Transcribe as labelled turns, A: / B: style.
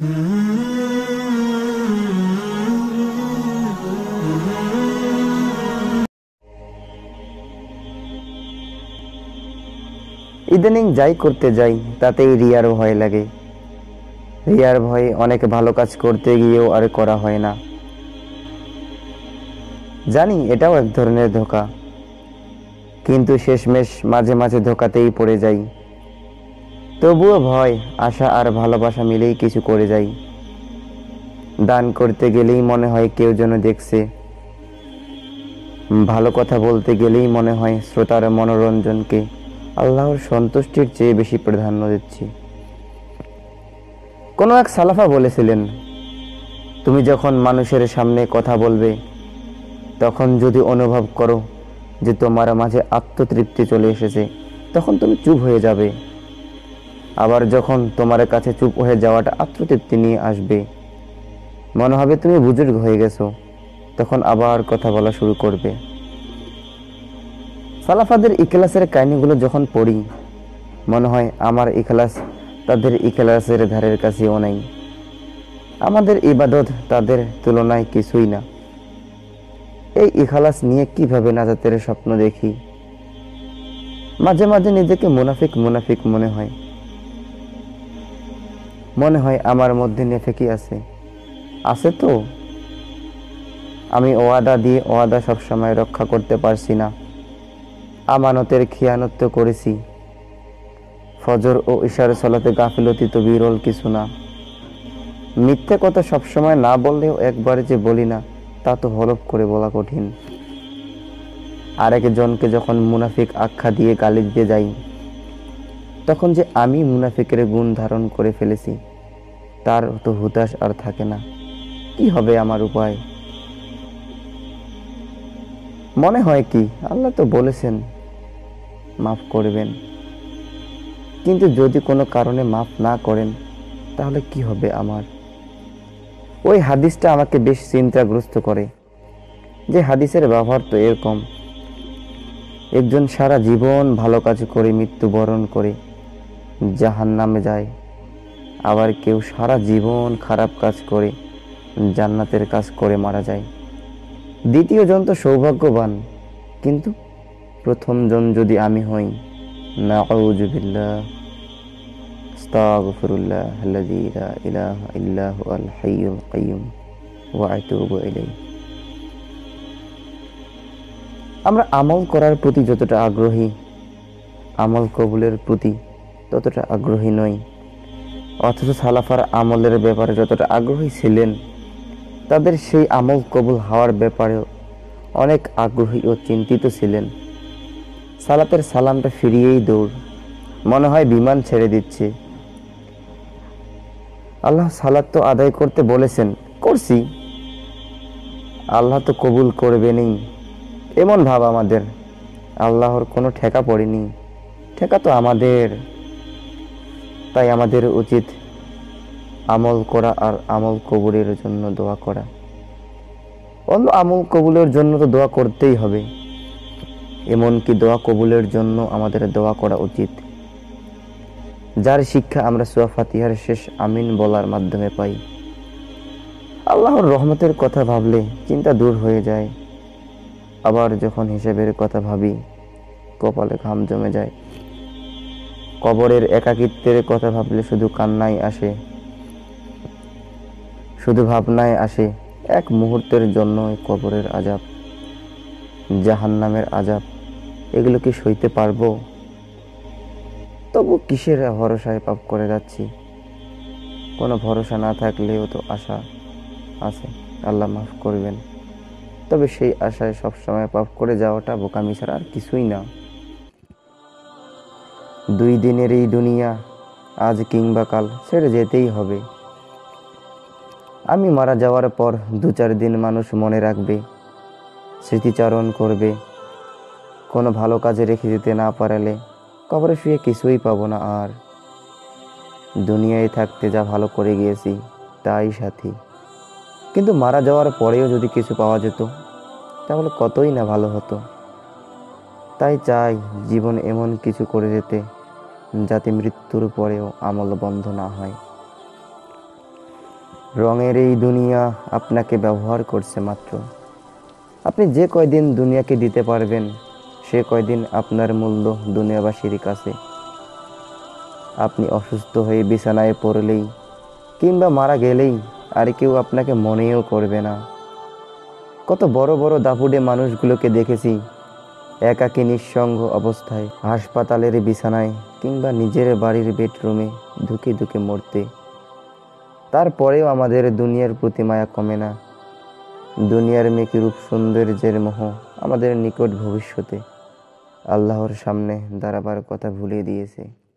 A: ইদানিং যাই করতে যাই, তাতেই রিয়ার ভয় লাগে। রিয়ার ভয়ে অনেক ভালো কাজ করতে গিয়েও আর করা হয় না। জানি এটাও এক ধরনের ধোকা। কিন্তু শেষমেশ মাঝে মাঝে ধোকাতেই পড়ে যাই। তবুও ভয়, আশা আর ভালোবাসা মিলেই কিছু করে যাই। দান করতে গেলেই মনে হয় কেউ যেন দেখছে। ভালো কথা বলতে গেলেই মনে হয় শ্রোতার মনোরঞ্জনকে আল্লাহর সন্তুষ্টির চেয়ে বেশি প্রাধান্য দিচ্ছি। কোনো এক সালাফা বলেছিলেন, তুমি যখন মানুষের সামনে কথা বলবে, তখন যদি অনুভব করো যে তোমার মাঝে আত্মতৃপ্তি চলে এসেছে, তখন তুমি চুপ হয়ে যাবে। আবার যখন তোমার কাছে চুপ হয়ে যাওয়াটা আত্মতৃপ্তি নিয়ে আসবে। মনে হবে তুমি বুজুর্গ হয়ে গেছো। তখন আবার কথা বলা শুরু করবে। সালাফাদের ইখলাসের কাহিনীগুলো যখন পড়ি, মনে হয় আমার ইখলাস তাদের ইখলাসের ধারের কাছেও নেই। আমাদের ইবাদত তাদের তুলনায় কিছুই না। এই ইখলাস নিয়ে কীভাবে নাজাতের স্বপ্ন দেখি? মাঝে মাঝে নিজেকে মুনাফিক মুনাফিক মনে হয়। মনে হয় আমার মধ্যে নেফেকি আছে। আছে তো? আমি ওয়াদা দিয়ে ওয়াদা সবসময় রক্ষা করতে পারছি না। আমানতের খিয়ানত করেছি। ফজর ও ইশার সলাতে গাফিলতি তো বিরল কিছু না। মিথ্যে কথা সবসময় না বললেও একবারে যে বলি না, তা তো হলফ করে বলা কঠিন। আরেকজনকে যখন মুনাফিক আখ্যা দিয়ে গালি দিয়ে যাই তখন যে আমি মুনাফিকের গুণ ধারণ করে ফেলেছি, তার তো হুতাশ আর থাকে না। কি হবে আমার উপায়? মনে হয় কি, আল্লাহ তো বলেছেন, মাফ করবেন। কিন্তু যদি কোনো কারণে মাফ না করেন, তাহলে কি হবে আমার? ওই হাদিসটা আমাকে বেশ চিন্তাগ্রস্ত করে, যে হাদিসের ব্যবহার তো এরকম। একজন সারা জীবন ভালো কাজ করে, মৃত্যুবরণ করে জাহান নামে যায়। আবার কেউ সারা জীবন খারাপ কাজ করে, জান্নাতের কাজ করে মারা যায়। দ্বিতীয় জন তো সৌভাগ্যবান, কিন্তু প্রথম জন যদি আমি হই ইলাইহি। আমরা আমল করার প্রতি যতটা আগ্রহী, আমল কবুলের প্রতি ততটা আগ্রহী নই। অথচ সালাফার আমলের ব্যাপারে যতটা আগ্রহী ছিলেন, তাদের সেই আমল কবুল হওয়ার ব্যাপারেও অনেক আগ্রহী ও চিন্তিত ছিলেন। সালাতের সালামটা ফিরিয়েই দৌড়, মনে হয় বিমান ছেড়ে দিচ্ছে। আল্লাহ সালাত তো আদায় করতে বলেছেন, করছি। আল্লাহ তো কবুল করবেনই। এমন ভাব আমাদের। আল্লাহর কোনো ঠেকা পড়েনি। ঠেকা তো আমাদের। তাই আমাদের উচিত আমল করা আর আমল কবুলের জন্য দোয়া করা। অন্য আমল কবুলের জন্য তো দোয়া করতেই হবে। এমনকি দোয়া কবুলের জন্য আমাদের দোয়া করা উচিত। যার শিক্ষা আমরা সুয়া ফাতিহার শেষ আমিন বলার মাধ্যমে পাই। আল্লাহর রহমতের কথা ভাবলে চিন্তা দূর হয়ে যায়। আবার যখন হিসেবের কথা ভাবি, কপালে ঘাম জমে যায়। কবরের একাকিত্বের কথা ভাবলে শুধু কান্নাই আসে। শুধু ভাবনায় আসে এক মুহূর্তের জন্য কবরের আজাব, জাহান্নামের আজাব। এগুলো কি সইতে পারব? তবু কিসের ভরসায় পাপ করে যাচ্ছি? কোনো ভরসা না থাকলেও তো আশা আছে, আল্লাহ মাফ করবেন। তবে সেই আশায় সবসময় পাপ করে যাওয়াটা বোকামি ছাড়া আর কিছুই না। দুই দিনের এই দুনিয়া, আজ কিংবা কাল ছেড়ে যেতেই হবে। আমি মারা যাওয়ার পর দু চার দিন মানুষ মনে রাখবে, স্মৃতিচারণ করবে, কোনো ভালো কাজে রেখে যেতে না পারালে কবরে শুয়ে কিছুই পাবো না আর। দুনিয়ায় থাকতে যা ভালো করে গিয়েছি, তাই সাথী। কিন্তু মারা যাওয়ার পরেও যদি কিছু পাওয়া যেত, তাহলে কতই না ভালো হতো। তাই চাই জীবন এমন কিছু করে যেতে যাতে মৃত্যুর পরেও আমল বন্ধ না হয়। রঙের এই দুনিয়া আপনাকে ব্যবহার করছে মাত্র। আপনি যে কয়দিন দুনিয়াকে দিতে পারবেন, সে কয়দিন আপনার মূল্য দুনিয়াবাসীর কাছে। আপনি অসুস্থ হয়ে বিছানায় পড়লেই কিংবা মারা গেলেই আর কেউ আপনাকে মনেও করবে না। কত বড় বড় দাপুডে মানুষগুলোকে দেখেছি, একাকী নিঃসঙ্গ অবস্থায় হাসপাতালের বিছানায় কিংবা নিজের বাড়ির বেডরুমে ধুকে ধুকে মরতে। তারপরেও আমাদের দুনিয়ার প্রতি মায়া কমে না। দুনিয়ার মেকি রূপ সৌন্দর্যের মোহ আমাদের নিকট ভবিষ্যতে আল্লাহর সামনে দাঁড়াবার কথা ভুলে দিয়েছে।